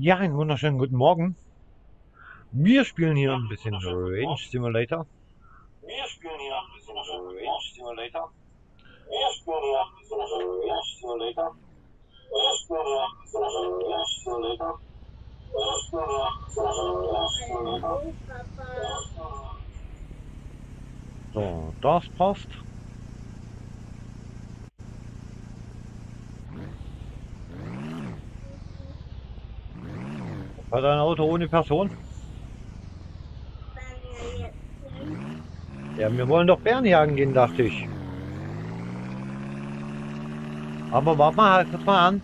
Ja, einen wunderschönen guten Morgen. Wir spielen hier ein bisschen Range Simulator. Wir spielen hier ein bisschen Range Simulator. Wir spielen hier ein bisschen Range Simulator. Wir spielen hier ein bisschen Range Simulator. Wir spielen hier ein bisschen Range Simulator. So, das passt. Hat ein Auto ohne Person? Ja, wir wollen doch Bären jagen gehen, dachte ich. Aber warte mal, halt das mal an.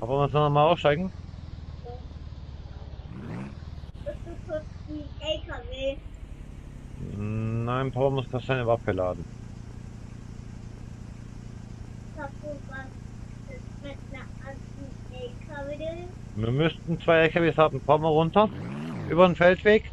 Aber wir noch mal aussteigen. Das ist so ein LKW. Nein, Paul muss das seine Waffe laden. Kaputt, was ist mit einer anderen LKW? Wir müssten zwei LKWs haben. Fahren wir runter. Über den Feldweg.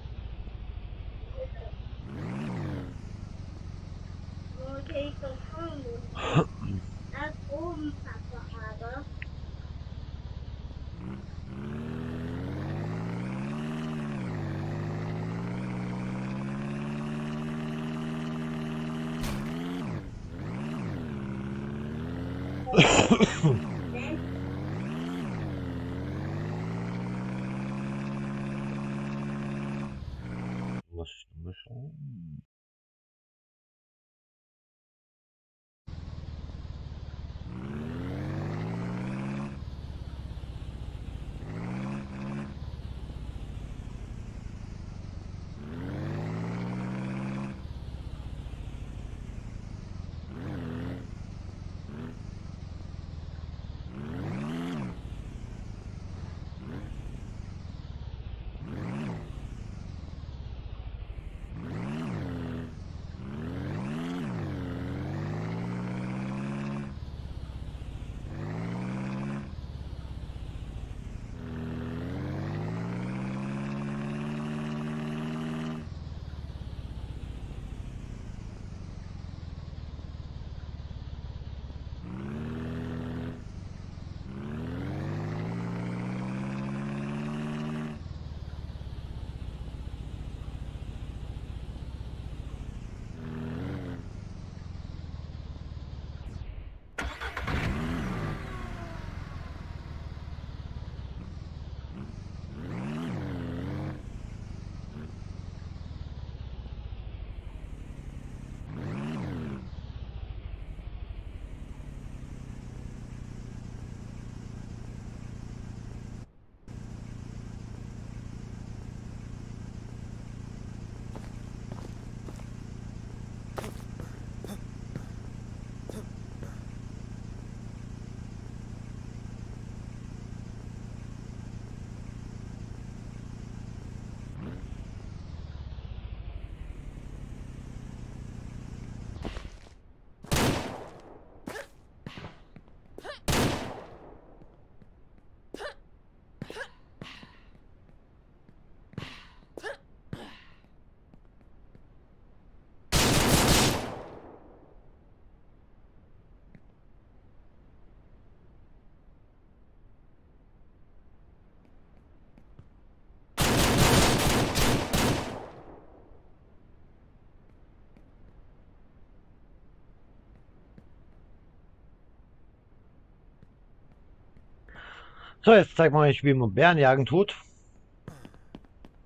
So, jetzt zeig mal, wie man Bärenjagen tut.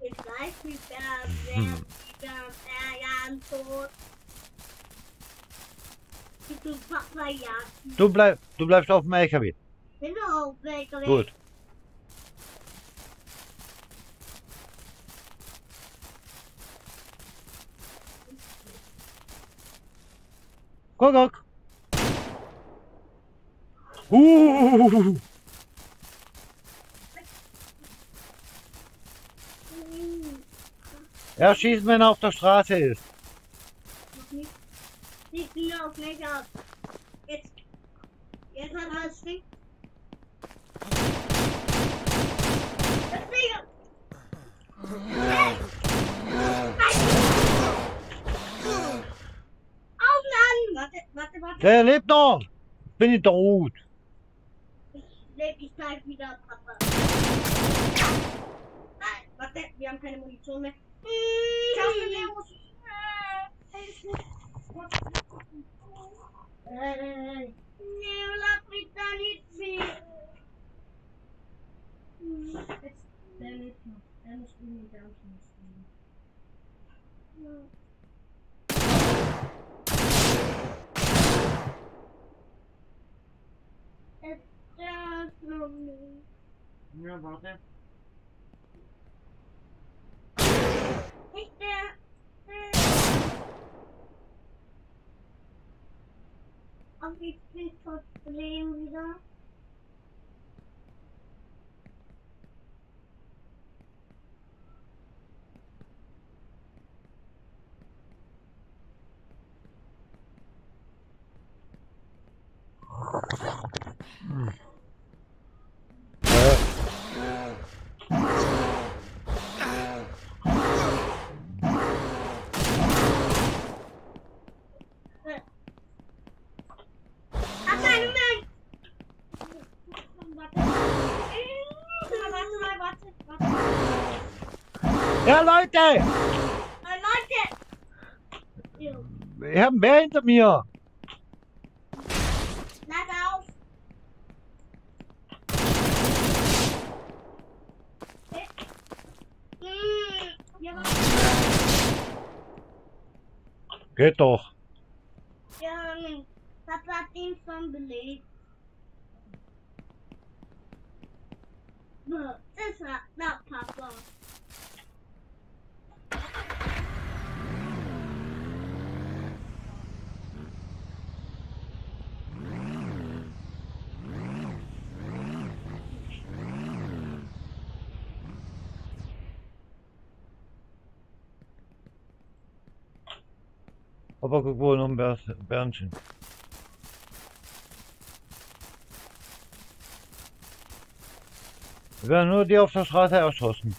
ich weiß nicht, wer, wer, Hm. wer, wer ja tot. Ich tu Papa jagen. Du, bleib, du bleibst auf dem LKW. Genau, LKW. Gut. Guck, guck. Uh, er schießt, wenn er auf der Straße ist. nicht. Nur auf mich ab. Jetzt. Jetzt hat er das Ding. Das Ding. Augen an! Warte, warte, warte. Der lebt noch. Bin ich tot. Ich leg dich gleich wieder, Papa. Warte, wir haben keine Munition mehr. Kauf mir mehr Munition. Äh, Nee, lass mich da nicht sehen. Jetzt, der lebt noch. Er muss irgendwie ganz spielen. Jetzt, der ist noch nicht. Ja, warte. Nicht der. Auf ich bin Problem wieder. Äh, Ach nein, nein! Warte. Warte mal, warte, warte. Ja, Leute! Äh, Leute! Wir haben mehr hinter mir. lass auf! Haben, Geht doch. wir haben Papa hat ihn schon belegt. Das war na Papa. Aber guck wohl noch ein Bernchen. Wir werden nur die auf der Straße erschossen.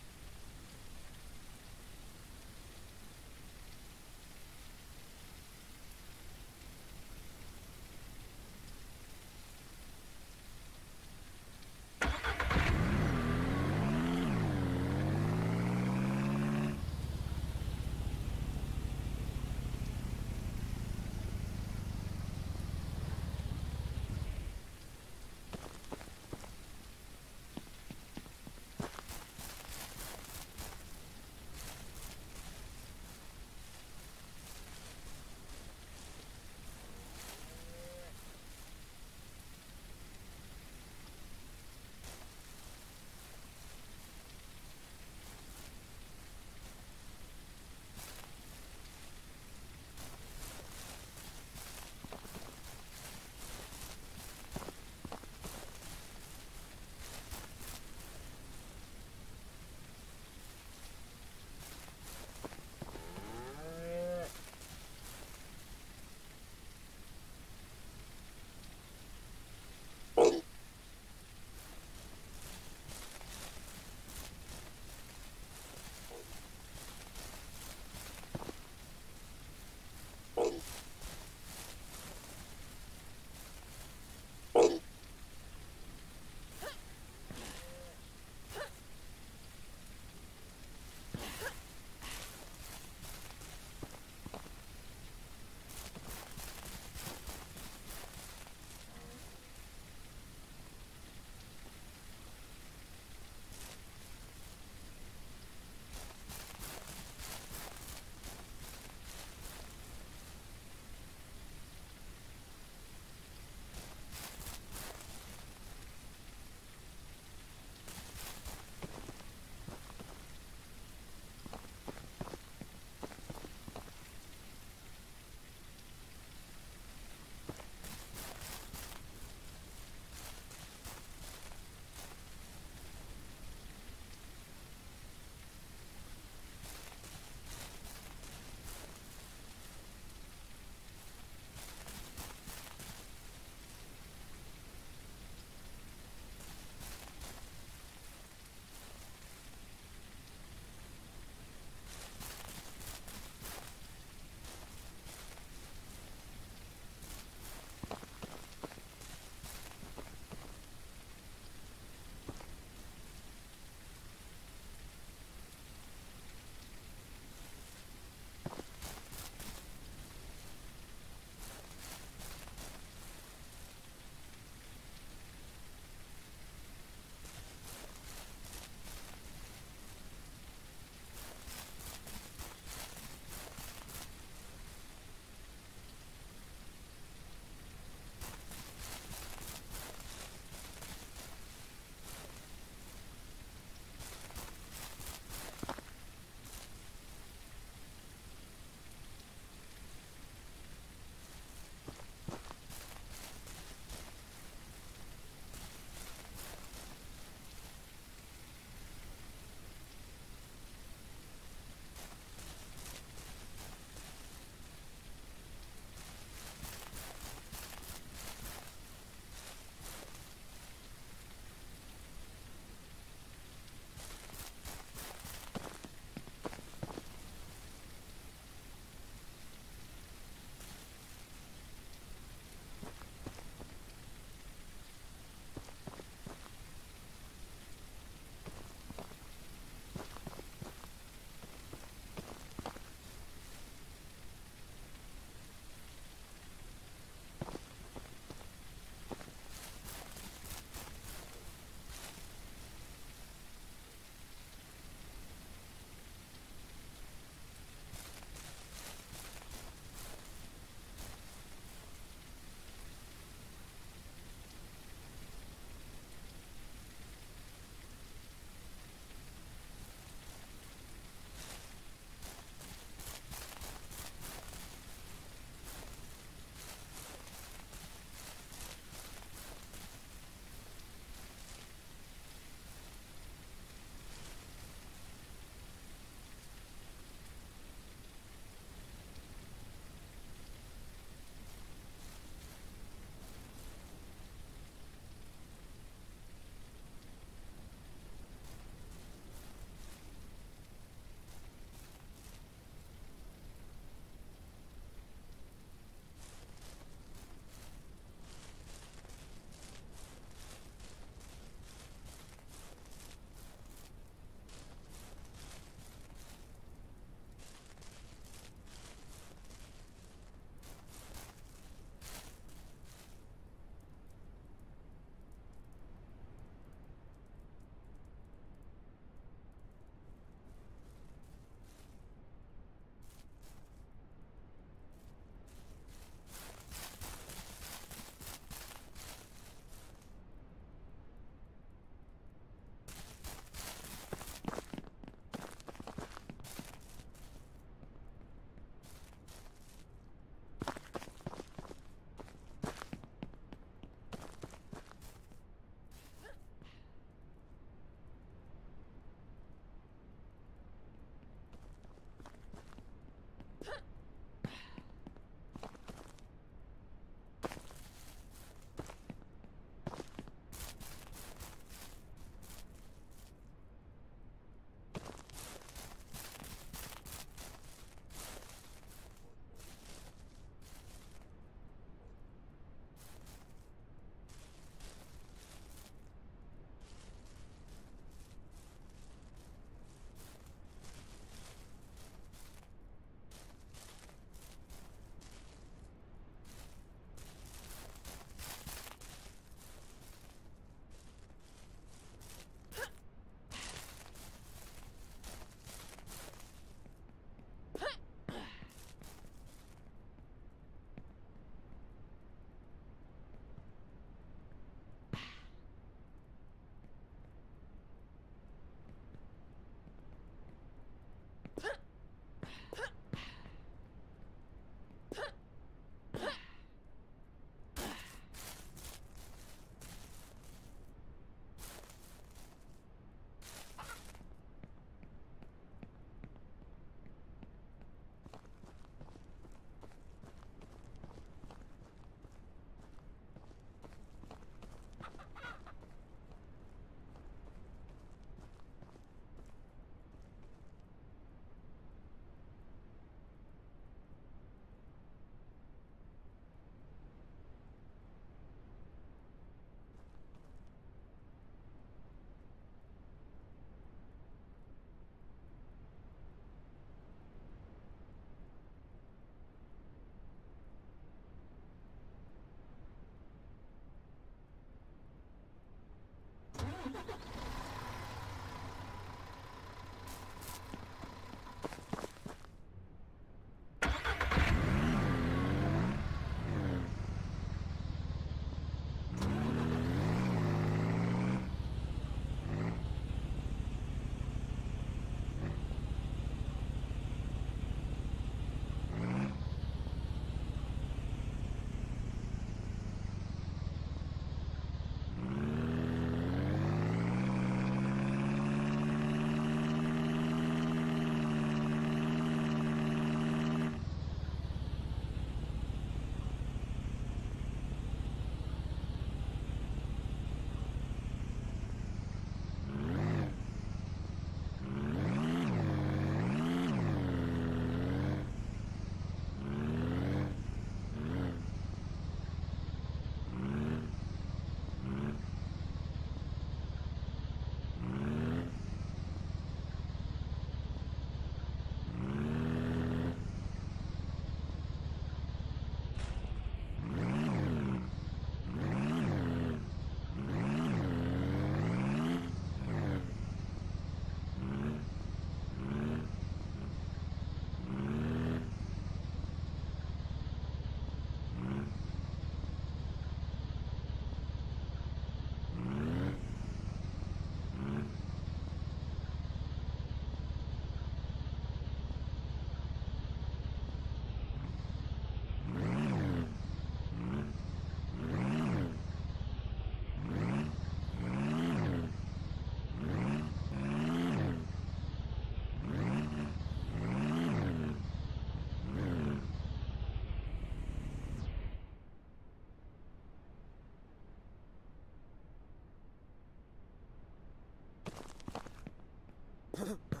Ha ha ha.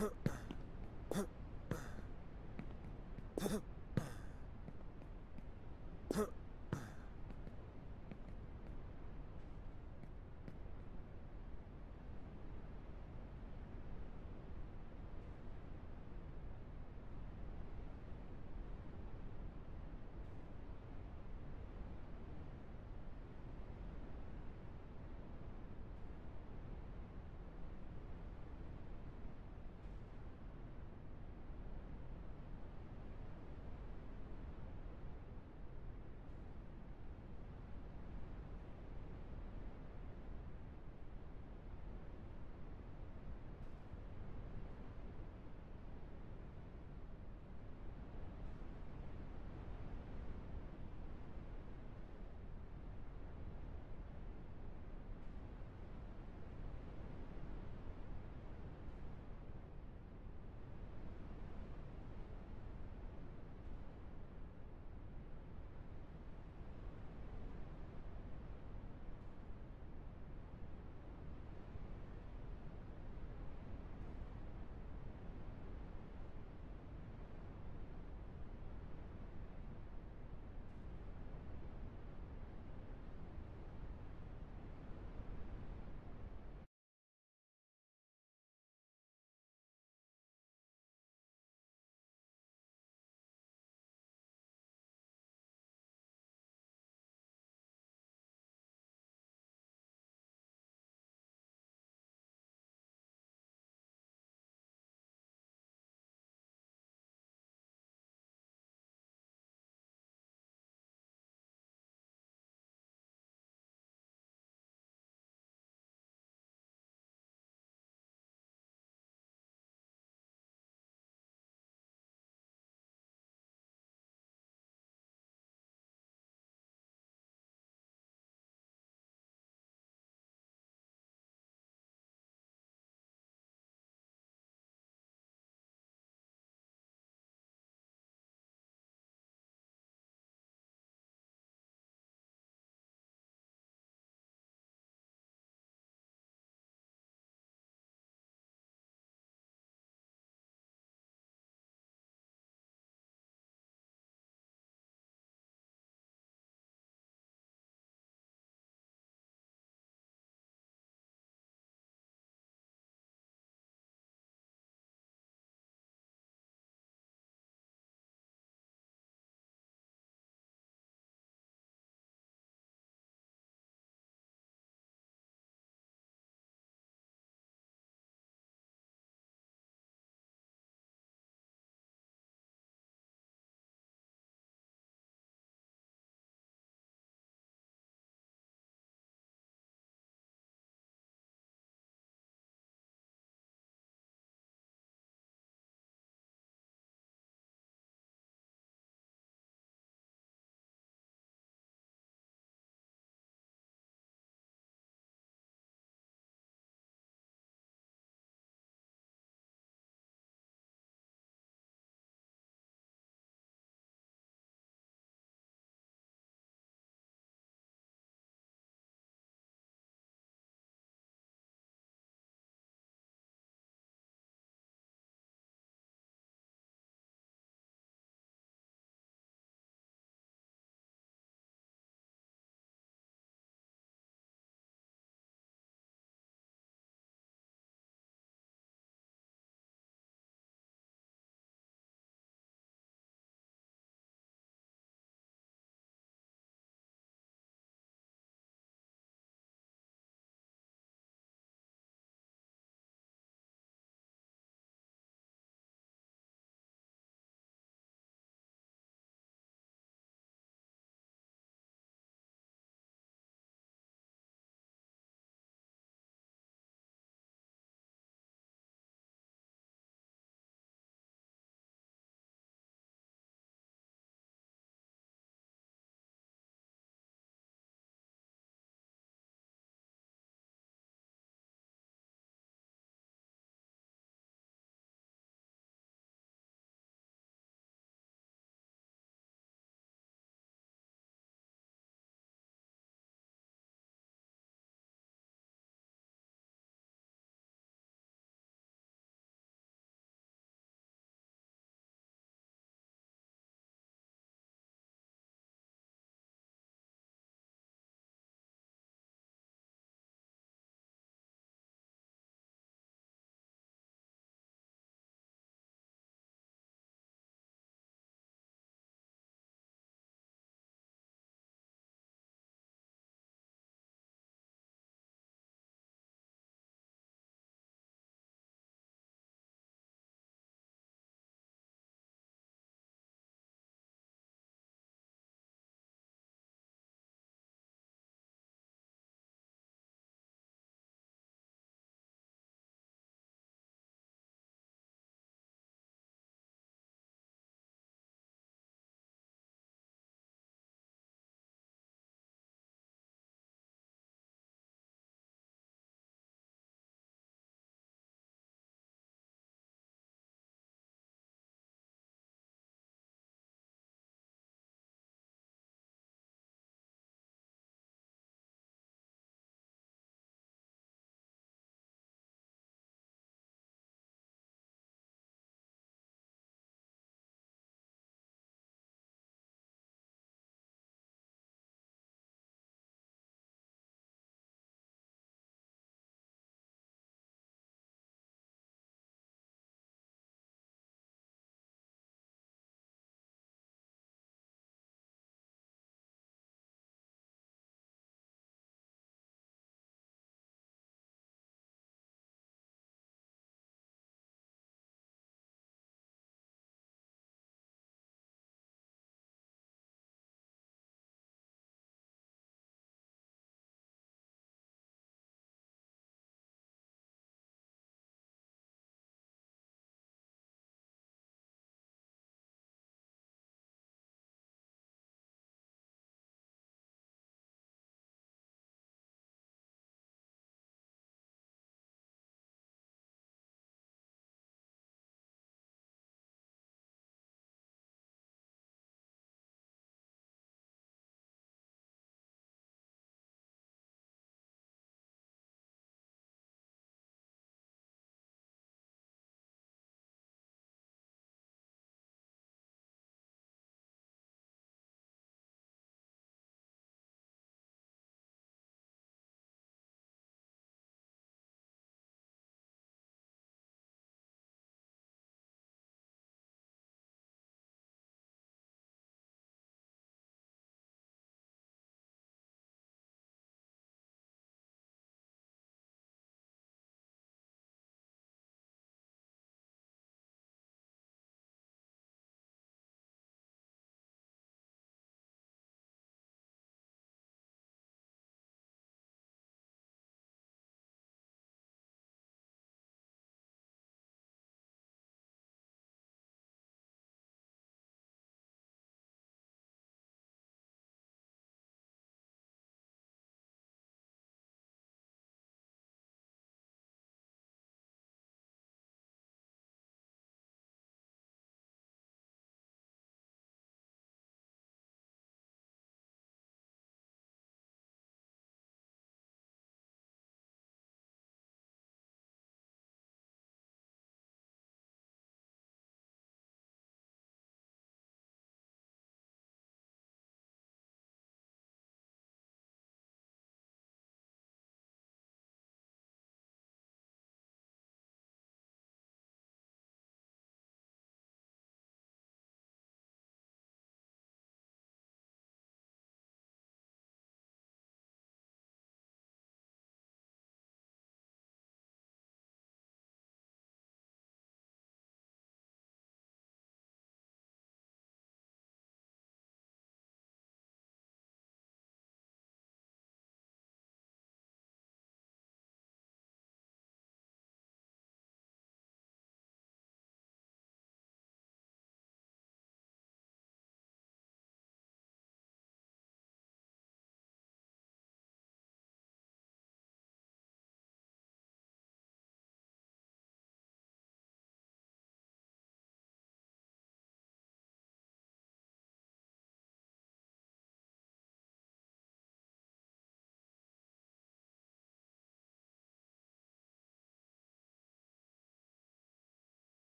Huh.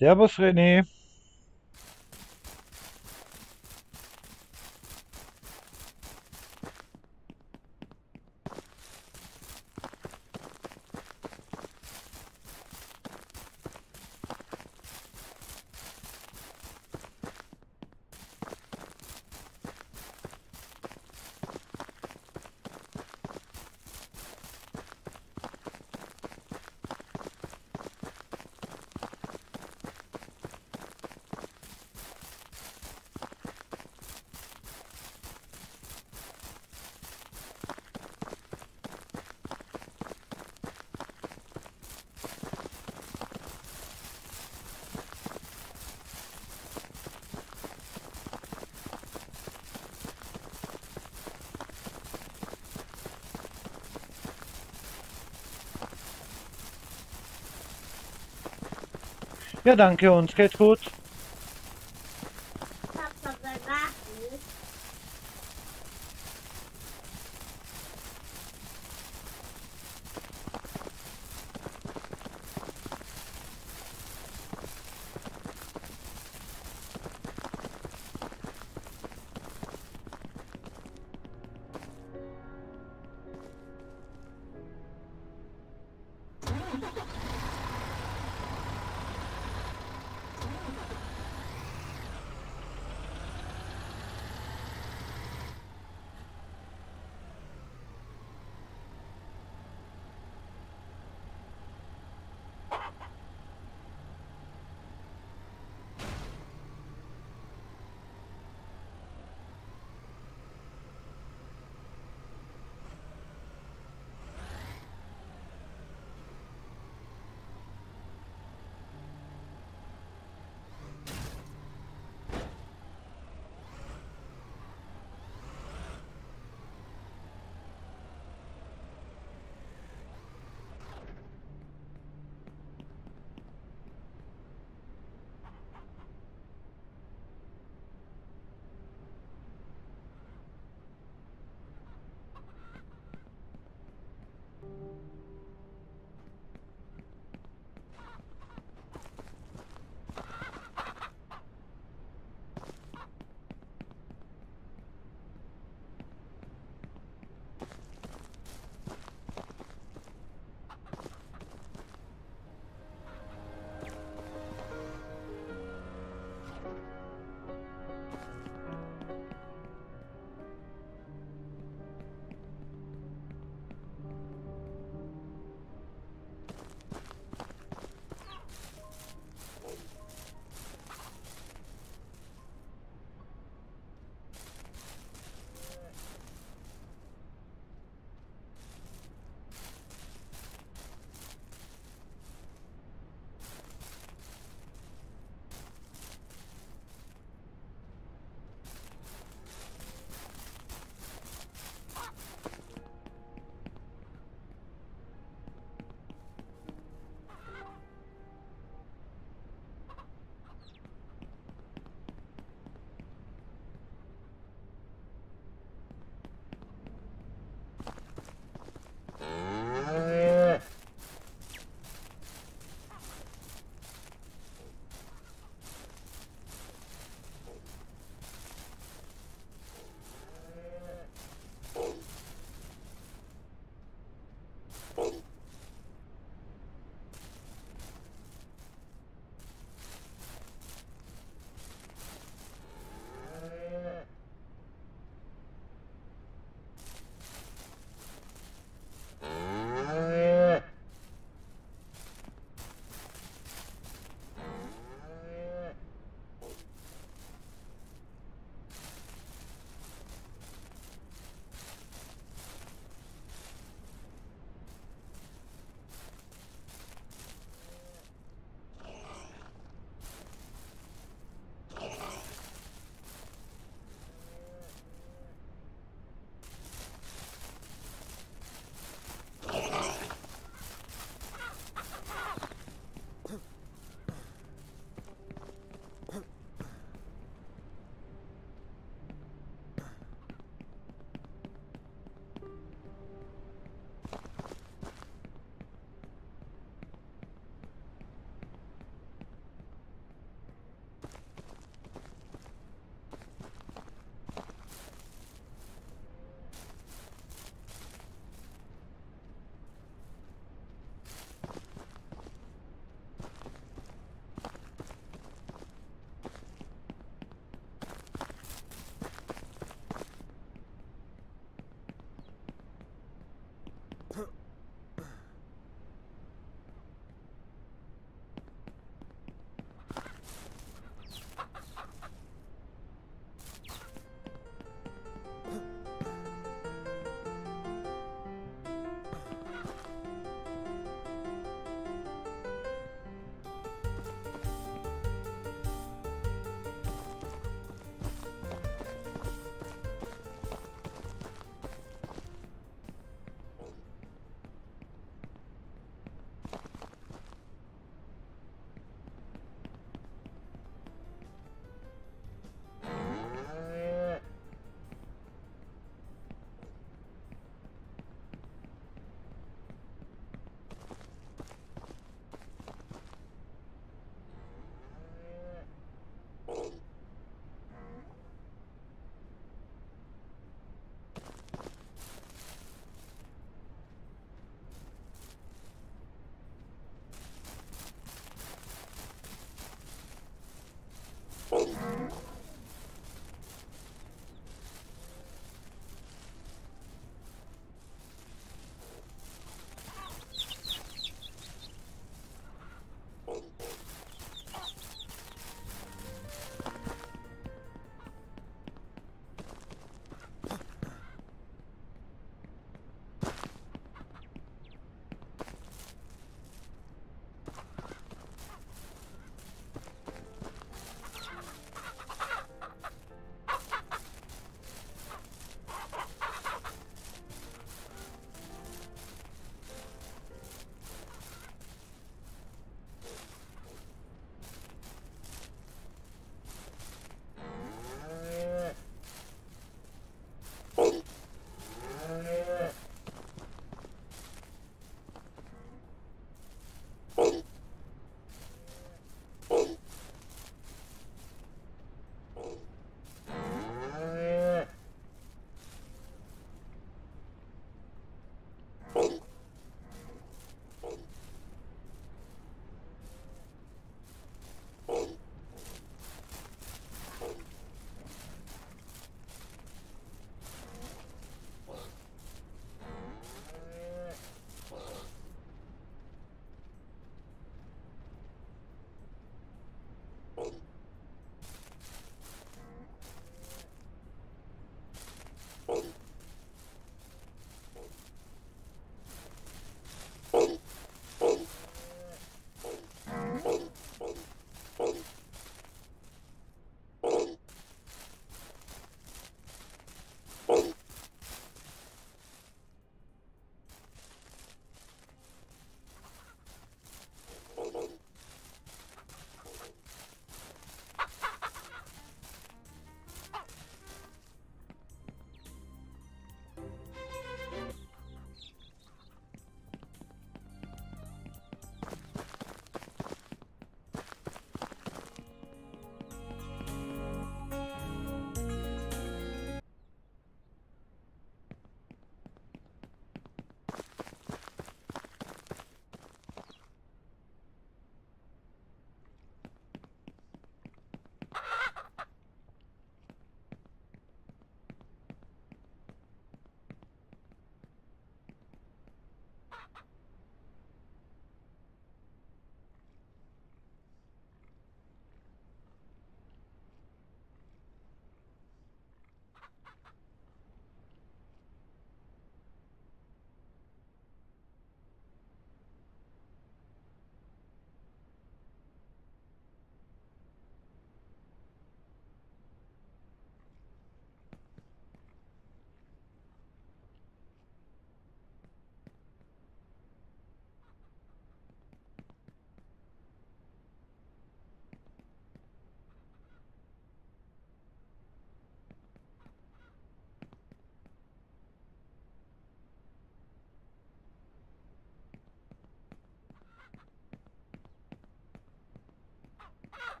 Servus René. Ja, danke, uns geht's gut.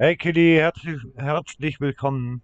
Hey Killy, herzlich, herzlich willkommen.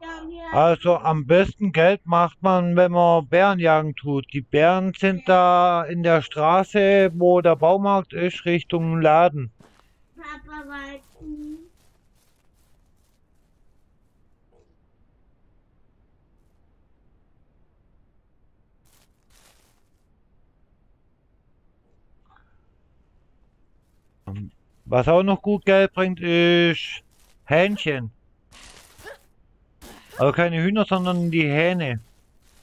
Ja, hier. Also am besten Geld macht man, wenn man Bärenjagen tut. Die Bären sind da in der Straße, wo der Baumarkt ist, Richtung Laden. Papa. Was auch noch gut Geld bringt, ist Hähnchen. Aber keine Hühner, sondern die Hähne.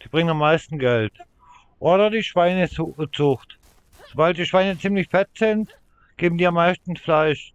Die bringen am meisten Geld. Oder die Schweinezucht. Sobald die Schweine ziemlich fett sind, geben die am meisten Fleisch.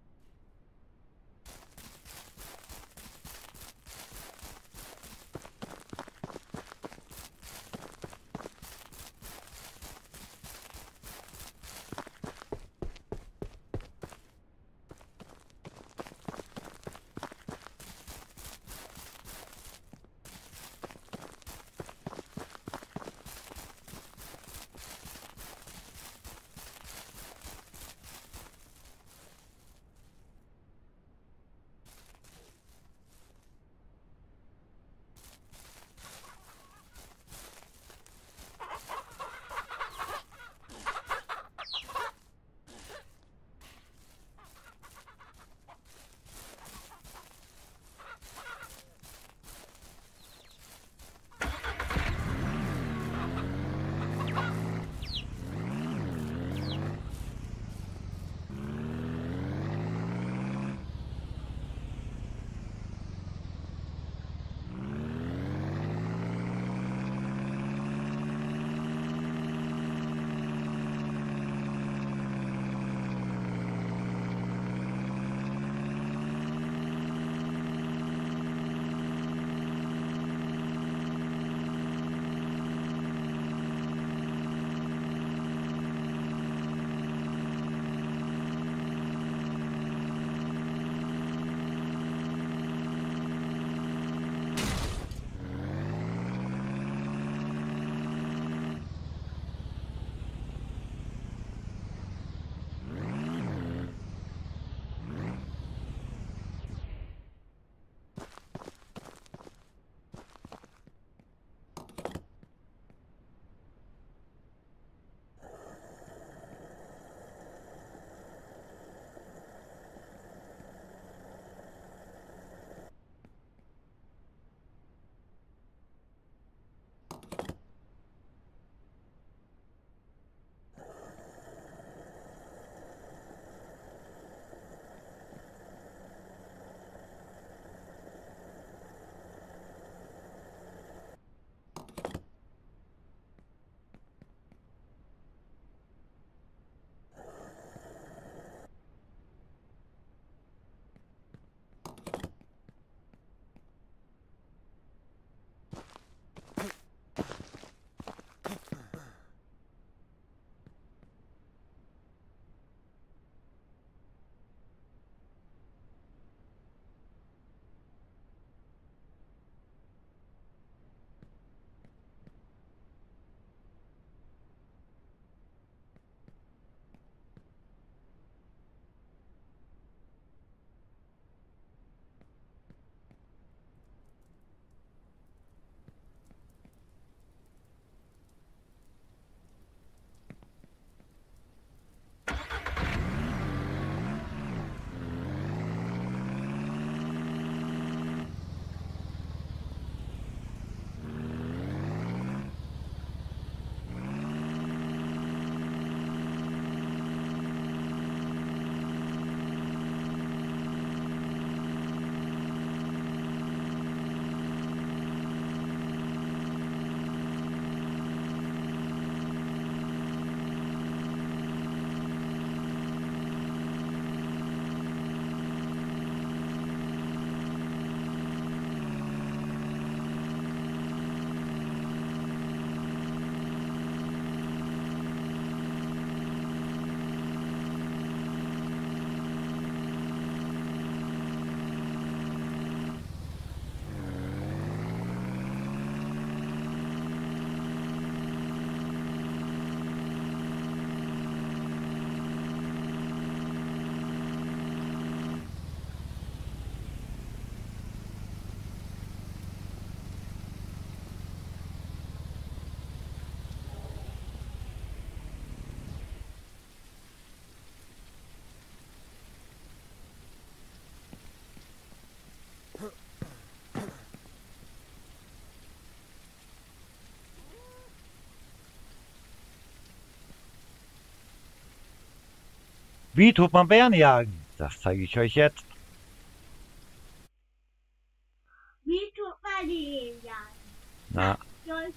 Wie tut man Bären jagen? Das zeige ich euch jetzt. Wie tut man die jagen? Na, Soll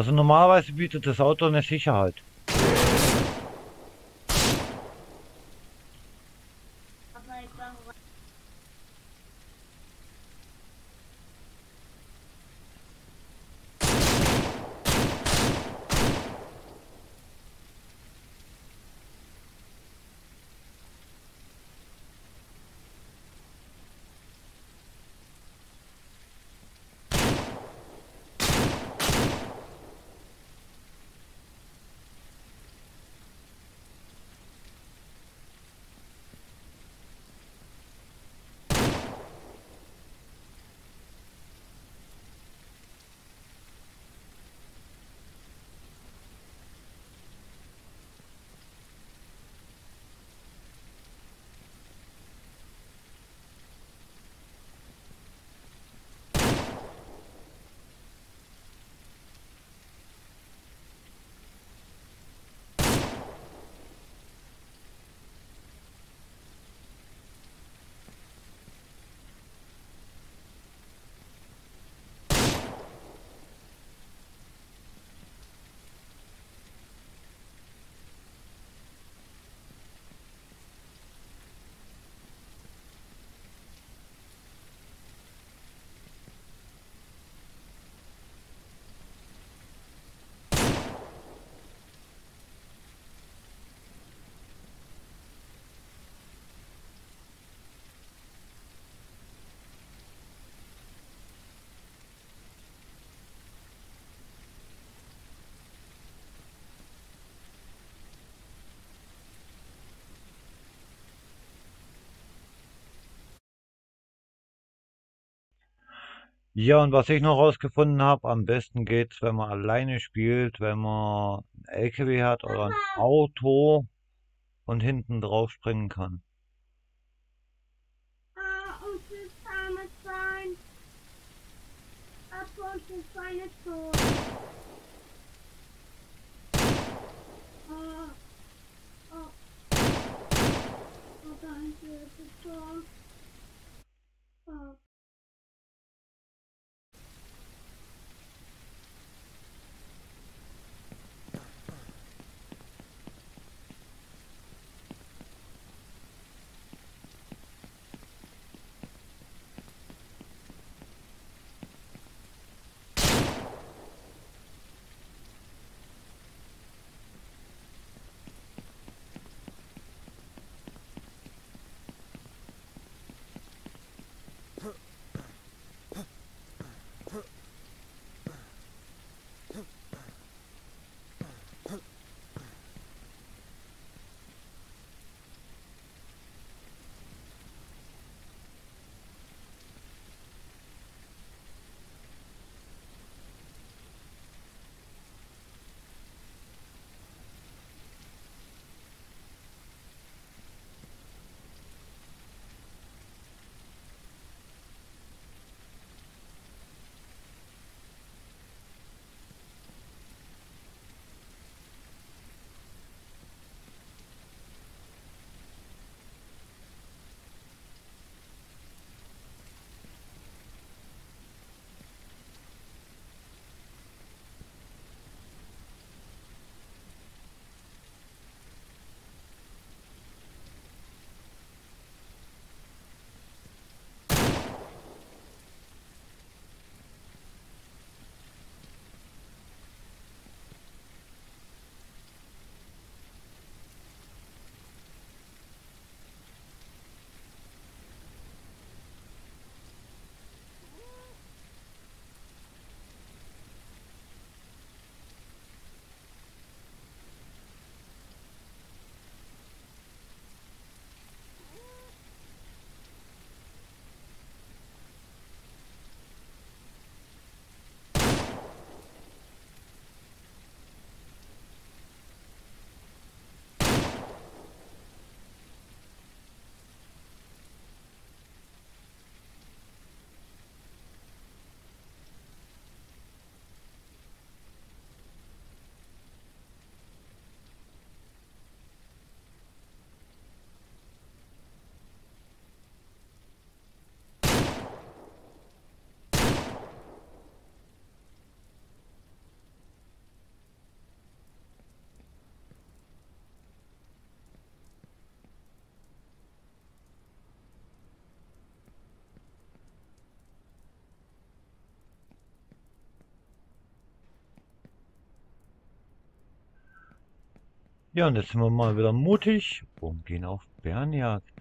also normalerweise bietet das Auto eine Sicherheit. Ja, und was ich noch rausgefunden habe, am besten geht's, wenn man alleine spielt, wenn man ein LKW hat oder ein Auto und hinten drauf springen kann. Ah, und das arme Schwein. Ab und das Schwein ist tot. Ah, oh. Oh, danke, bitte. Oh. Ja, und jetzt sind wir mal wieder mutig und gehen auf Bärenjagd.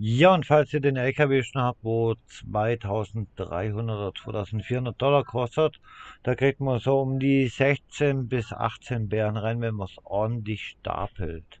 Ja, und falls ihr den LKW schon habt, wo 2300 oder 2400 Dollar kostet, da kriegt man so um die 16 bis 18 Bären rein, wenn man es ordentlich stapelt.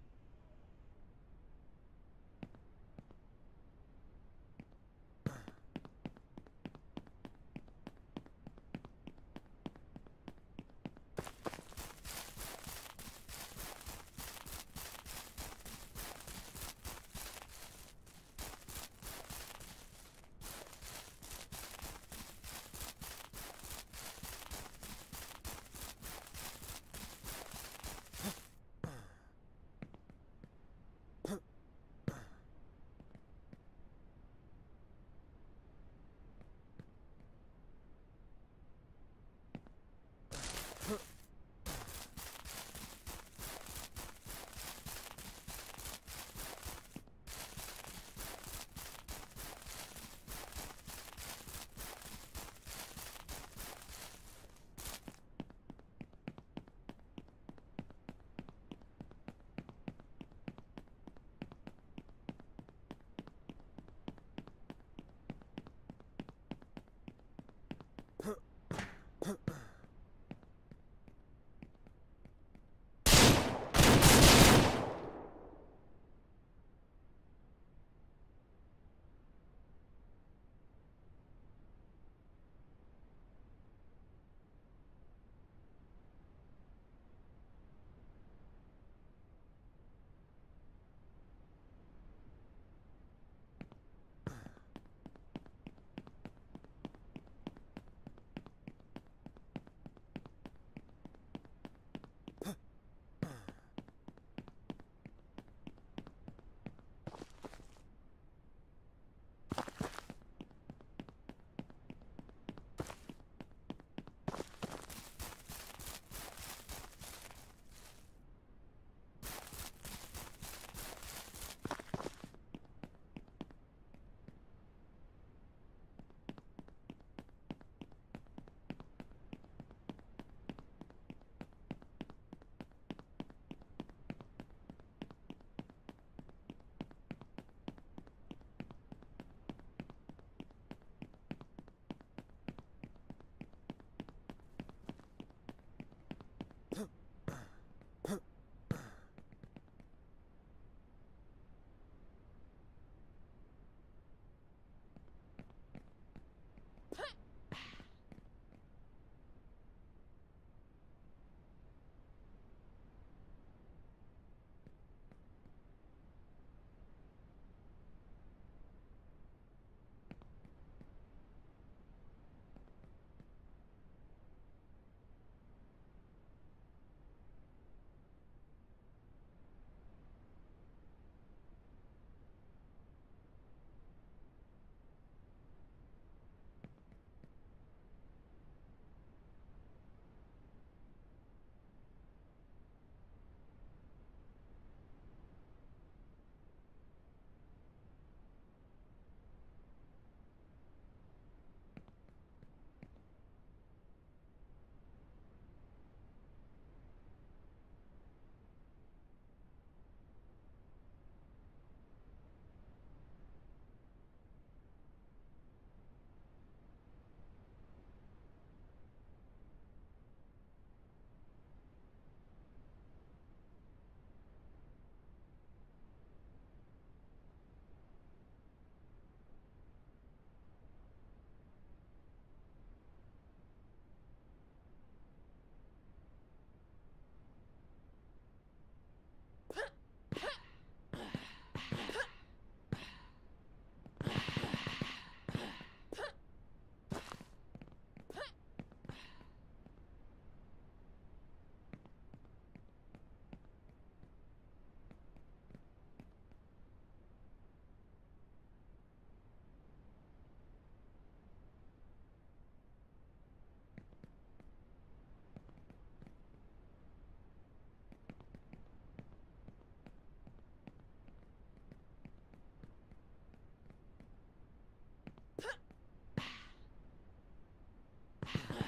Wow.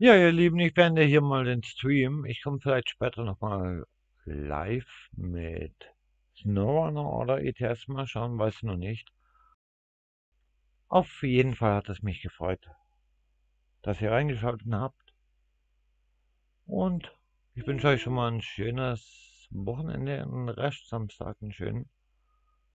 Ja, ihr Lieben, ich beende hier mal den Stream. Ich komme vielleicht später nochmal live mit SnowRunner oder ETS mal schauen, weiß noch nicht. Auf jeden Fall hat es mich gefreut, dass ihr eingeschaltet habt. Und ich wünsche euch schon mal ein schönes Wochenende, einen Rest Samstag, einen schönen.